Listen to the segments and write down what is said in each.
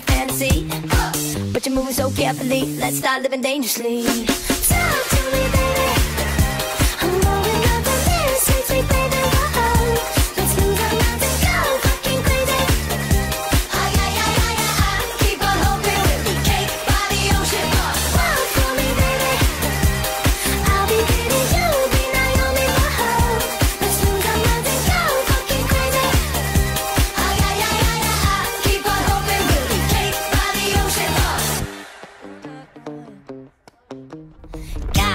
fantasy. But you're moving so carefully, let's start living dangerously.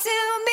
to me.